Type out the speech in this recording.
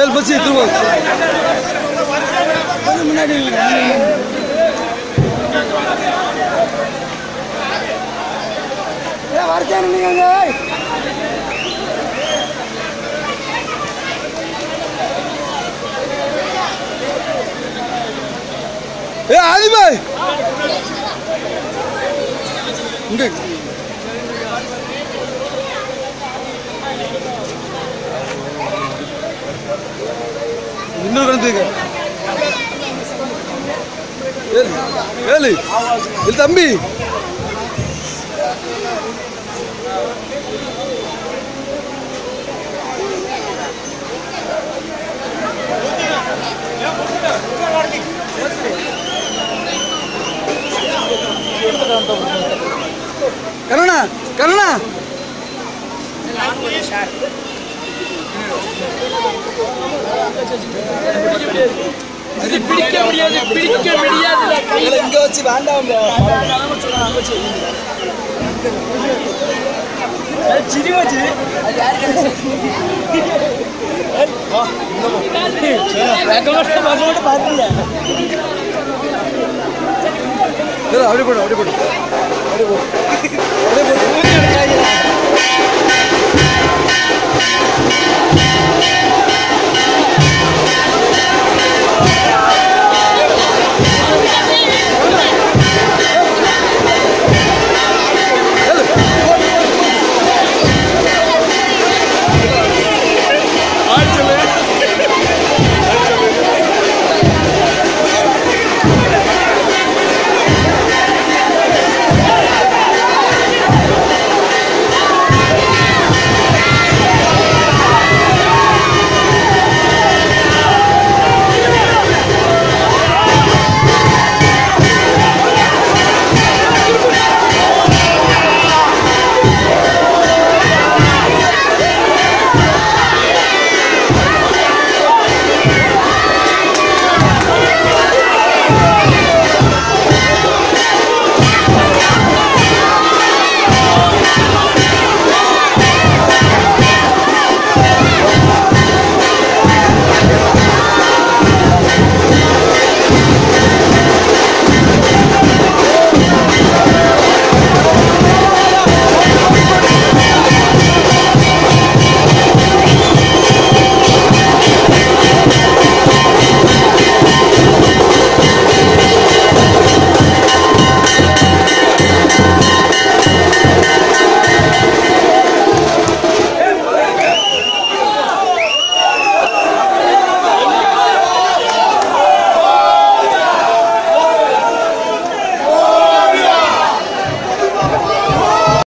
ஏழு பஸ் திரும்ப முன்னாடி வரச்சேன் நீங்கள் ஏ ஆதிபாய் இங்கே tambi Karena, karena. Selamat ya, Syar. இது பிடிக்க முடியாது பிடிக்க முடியாது இங்க வச்சு வேண்டாம் சிரிவச்சு பாத்தீங்க அப்படி போடும் அப்படி போடும் அப்படி போடும்